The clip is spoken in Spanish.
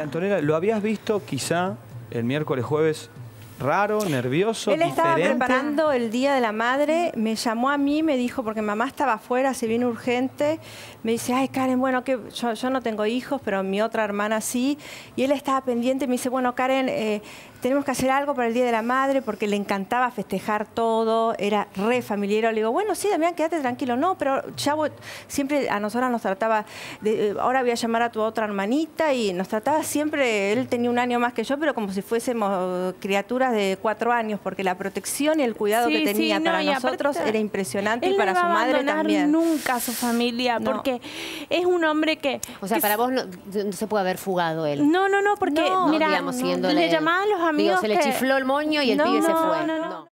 Antonella, ¿lo habías visto quizá el miércoles, jueves raro, nervioso, Él estaba diferente? preparando el Día de la Madre, me llamó a mí, me dijo, porque mamá estaba afuera, se viene urgente, me dice, ay Karen, bueno, que yo, yo no tengo hijos, pero mi otra hermana sí, y él estaba pendiente, me dice, bueno, Karen, eh, tenemos que hacer algo para el Día de la Madre, porque le encantaba festejar todo, era re familiar. Le digo, bueno, sí, Damián, quédate tranquilo, no, pero ya siempre a nosotras nos trataba, de, eh, ahora voy a llamar a tu otra hermanita, y nos trataba siempre, él tenía un año más que yo, pero como si fuésemos criaturas de cuatro años, porque la protección y el cuidado Sí, que sí, tenía no, para nosotros aparte, era impresionante Él y para no su madre también. nunca a su familia, No. porque es un hombre que... O sea, que para vos no, no se puede haber fugado él. No, no, no, porque No, mira, digamos, le llamaban los amigos Digo, se le chifló el moño y el No, pibe se no, fue. no, no.